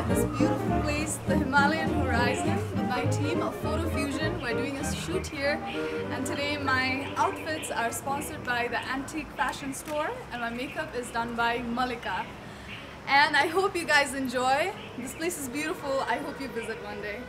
at this beautiful place, the Himalayan Horizon, with my team of FotoFusion. We're doing a shoot here, and today my outfits are sponsored by the Antique Fashion Store, and my makeup is done by Malika. And I hope you guys enjoy. This place is beautiful. I hope you visit one day.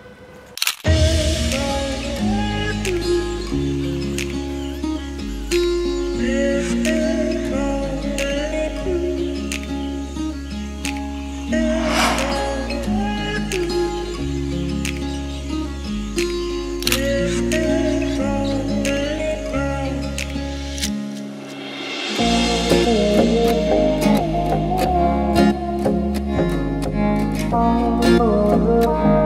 Oh.